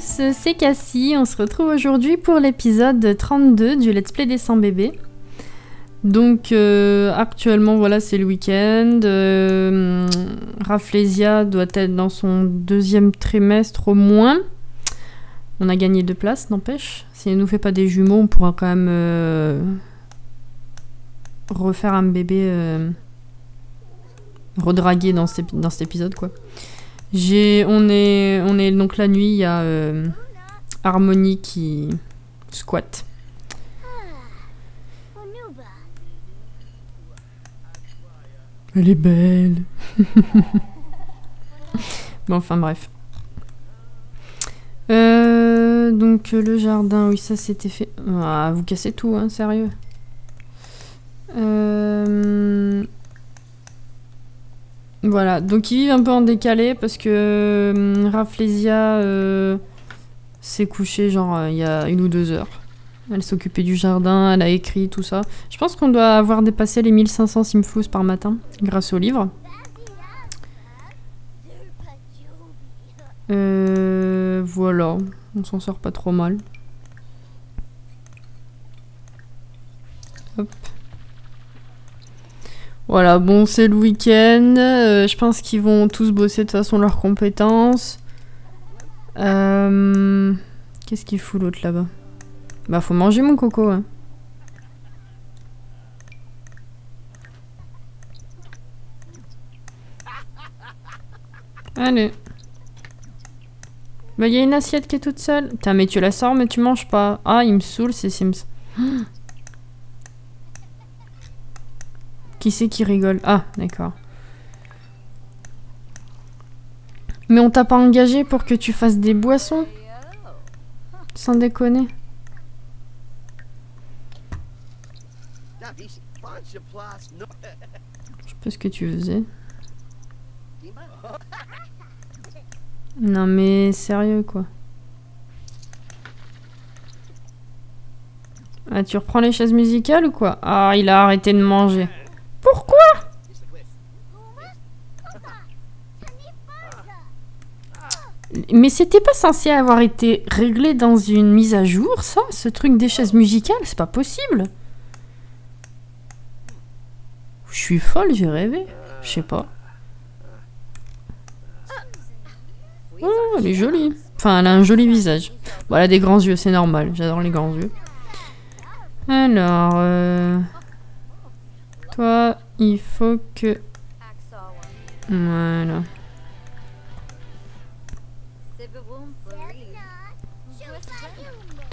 c'est Cassie. On se retrouve aujourd'hui pour l'épisode 32 du Let's Play des 100 bébés. Donc euh, actuellement, voilà, c'est le week-end. Euh, Rafflesia doit être dans son deuxième trimestre au moins. On a gagné deux places, n'empêche. Si elle nous fait pas des jumeaux, on pourra quand même euh, refaire un bébé euh, redragué dans cet épisode, quoi. J'ai, on est, on est donc la nuit. Il y a euh, Harmonie qui squatte. Elle est belle. bon, enfin bref. Euh, donc euh, le jardin, oui, ça c'était fait. Ah, vous cassez tout, hein, sérieux. Euh, Voilà, donc ils vivent un peu en décalé parce que Rafflesia euh, s'est couchée genre euh, il y a une ou deux heures. Elle s'occupait du jardin, elle a écrit tout ça. Je pense qu'on doit avoir dépassé les 1500 simflous par matin grâce au livre. Euh, voilà, on s'en sort pas trop mal. Hop. Voilà, bon, c'est le week-end. euh, je pense qu'ils vont tous bosser de façon leurs compétences. Euh, Qu'est-ce qu'il fout l'autre là-bas? Bah, faut manger mon coco. hein. Allez. Bah, il y a une assiette qui est toute seule. Putain, mais tu la sors, mais tu manges pas. Ah, il me saoule, ces Sims. Qui c'est qui rigole Ah, d'accord. Mais on t'a pas engagé pour que tu fasses des boissons? Sans déconner. Je sais pas ce que tu faisais. Non mais sérieux quoi. Ah tu reprends les chaises musicales ou quoi? Ah il a arrêté de manger. Pourquoi Mais c'était pas censé avoir été réglé dans une mise à jour ça Ce truc des chaises musicales? C'est pas possible Je suis folle, j'ai rêvé. Je sais pas. Oh, elle est jolie. Enfin, elle a un joli visage. Bon, elle a des grands yeux, c'est normal. J'adore les grands yeux. Alors, euh, toi, il faut que... Voilà.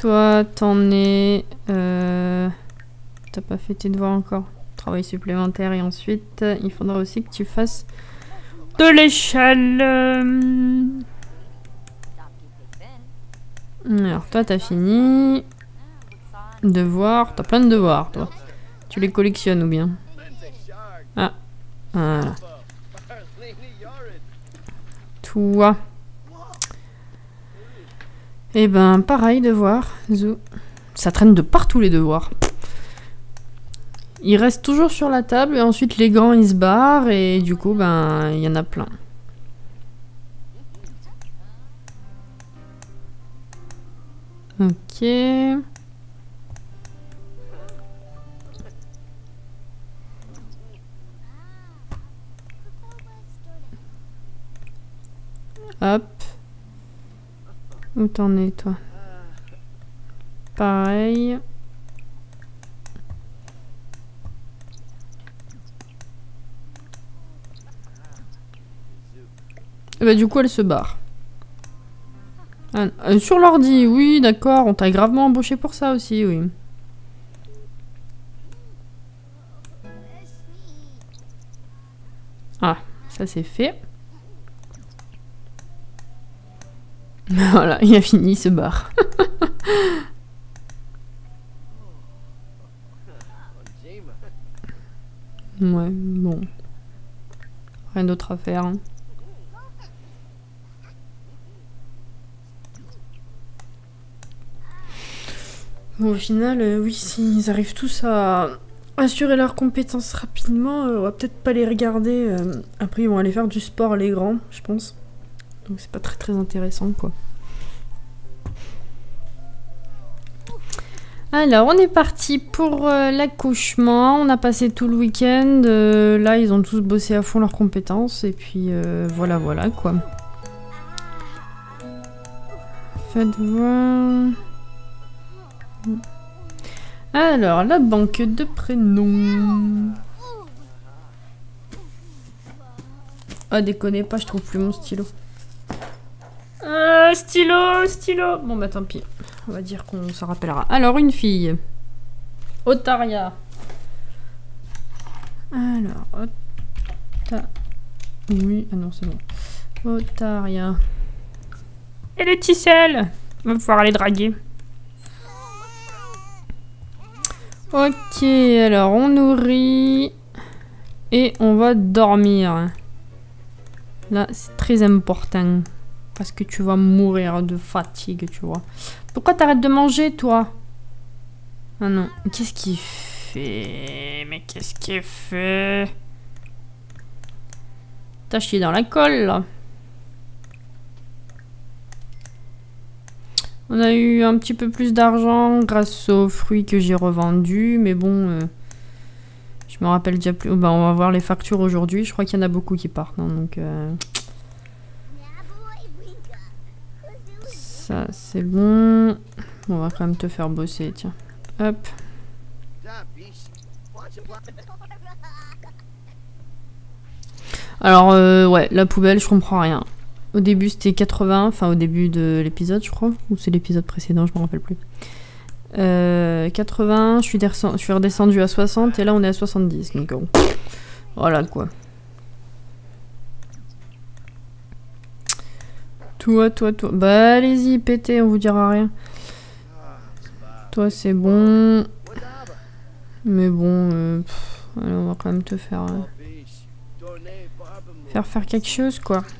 Toi, t'en es... euh, T'as pas fait tes devoirs encore. Travail supplémentaire et ensuite, il faudra aussi que tu fasses de l'échelle. euh. Alors, toi, t'as fini. Devoirs. T'as plein de devoirs, toi. Tu les collectionnes ou bien? Ah. Voilà. Toi. Eh ben, pareil, devoir. Zou. Ça traîne de partout, les devoirs. Ils restent toujours sur la table et ensuite les grands ils se barrent et du coup ben il y en a plein. Ok. Hop. Où t'en es toi? Pareil. Bah du coup elle se barre. Ah, euh, sur l'ordi, oui d'accord, on t'a gravement embauché pour ça aussi, oui. Ah, ça c'est fait. Voilà, il a fini, se barre. ouais, bon. Rien d'autre à faire. hein. Bon, au final, euh, oui, s'ils arrivent tous à assurer leurs compétences rapidement, euh, on va peut-être pas les regarder. euh, après, ils vont aller faire du sport, les grands, je pense. Donc c'est pas très très intéressant quoi. Alors on est parti pour euh, l'accouchement, on a passé tout le week-end, euh, là ils ont tous bossé à fond leurs compétences et puis euh, voilà voilà quoi. Faites voir... Alors la banque de prénoms... Ah déconnez pas, je trouve plus mon stylo. Euh, stylo, stylo. Bon, bah tant pis. On va dire qu'on s'en rappellera. Alors, une fille. Otaria. Alors, Ota... Oui, ah non, c'est bon. Otaria. Et les ticelles On va pouvoir aller draguer. Ok, alors on nourrit. Et on va dormir. Là, c'est très important. Parce que tu vas mourir de fatigue, tu vois. Pourquoi t'arrêtes de manger, toi? Ah non. Qu'est-ce qu'il fait? Mais qu'est-ce qu'il fait? T'as chié dans la colle, là. On a eu un petit peu plus d'argent grâce aux fruits que j'ai revendus. Mais bon... Euh, je me rappelle déjà plus. Bah, on va voir les factures aujourd'hui. Je crois qu'il y en a beaucoup qui partent. Hein, donc... Euh, Ça, c'est bon. On va quand même te faire bosser, tiens. Hop. Alors, euh, ouais, la poubelle, je comprends rien. Au début, c'était 80, enfin au début de l'épisode, je crois. Ou c'est l'épisode précédent, je me rappelle plus. 80, euh, je suis, je redescendu à 60 et là on est à 70. Donc, voilà quoi. Toi, toi, toi. Bah, allez-y, pétez, on vous dira rien. Toi, c'est bon. Mais bon, euh, on va quand même te faire... Euh, faire faire quelque chose, quoi.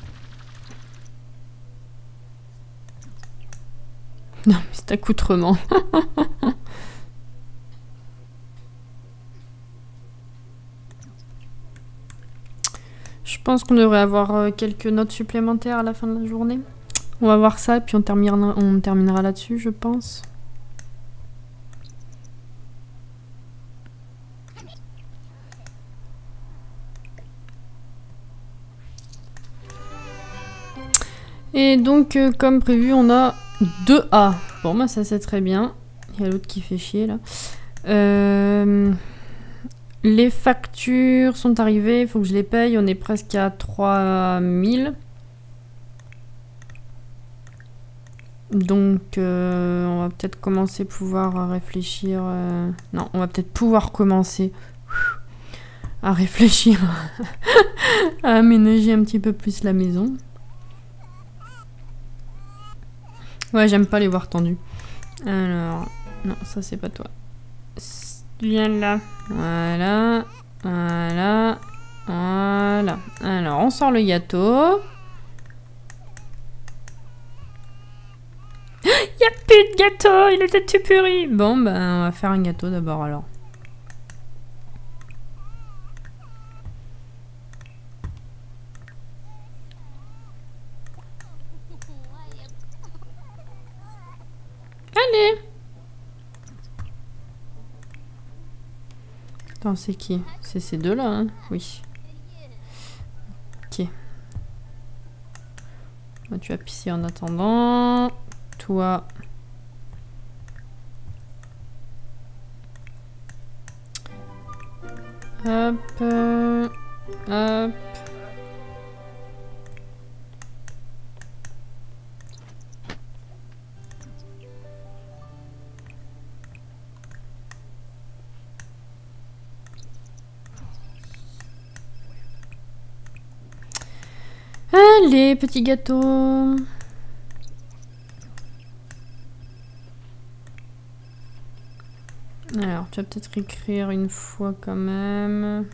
Non, mais c'est accoutrement. pense qu'on devrait avoir euh, quelques notes supplémentaires à la fin de la journée. On va voir ça puis on terminera, là-dessus, je pense. Et donc, euh, comme prévu, on a 2 A. Bon, bah ça c'est très bien. Il y a l'autre qui fait chier là. Euh, les factures sont arrivées, il faut que je les paye. On est presque à 3000. Donc, euh, on va peut-être commencer à pouvoir réfléchir... Euh, non, on va peut-être pouvoir commencer à réfléchir à aménager un petit peu plus la maison. Ouais, j'aime pas les voir tendus. Alors, non, ça c'est pas toi. Viens là. Voilà, voilà, voilà. Alors, on sort le gâteau. Il n'y a plus de gâteau, il était tout pourri. Bon, ben, on va faire un gâteau d'abord alors. Allez C'est qui? C'est ces deux-là, hein? Oui. Ok. tu vas pisser en attendant toi. Hop. Allez, petit gâteau. Alors, tu vas peut-être écrire une fois quand même.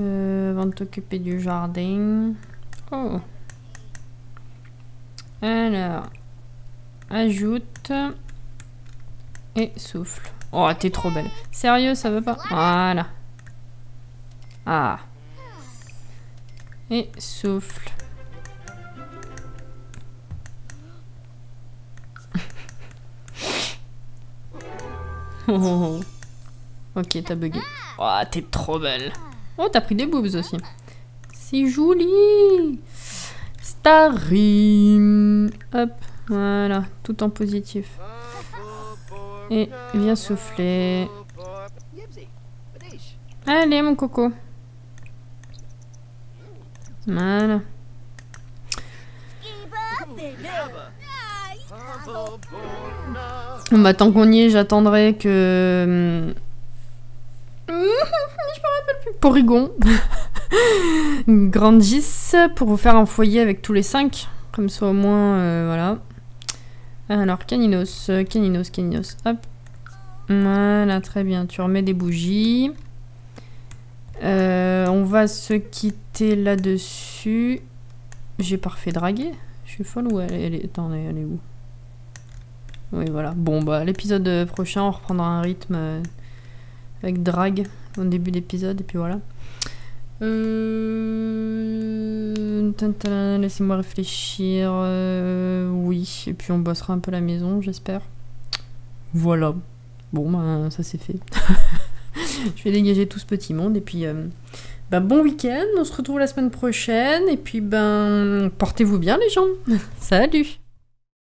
Euh, avant de t'occuper du jardin. Oh. Alors. Ajoute. Et souffle. Oh, t'es trop belle. Sérieux, ça veut pas Voilà. Ah. Et souffle. Oh. Ok, t'as bugué. Oh, t'es trop belle. Oh, t'as pris des boobs aussi. C'est joli. Starine. Hop, voilà, tout en positif. Et viens souffler. Allez, mon coco. Voilà. Bah, tant qu'on y est, j'attendrai que. Je me rappelle plus. Porygon grandissent pour vous faire un foyer avec tous les cinq. Comme ça, au moins, euh, voilà. Alors, Caninos, Caninos, Caninos. Hop. Voilà, très bien. Tu remets des bougies. Euh, on va se quitter là-dessus. J'ai parfait draguer Je suis folle ou elle, est... Attends, elle est où? Oui, voilà. Bon, bah, l'épisode prochain, on reprendra un rythme euh, avec drague au début d'épisode, et puis voilà. Euh... Laissez-moi réfléchir. Euh, oui, et puis on bossera un peu la maison, j'espère. Voilà. Bon, ben, ça c'est fait. Je vais dégager tout ce petit monde, et puis... Euh, ben, bon week-end, on se retrouve la semaine prochaine, et puis ben... Portez-vous bien les gens. Salut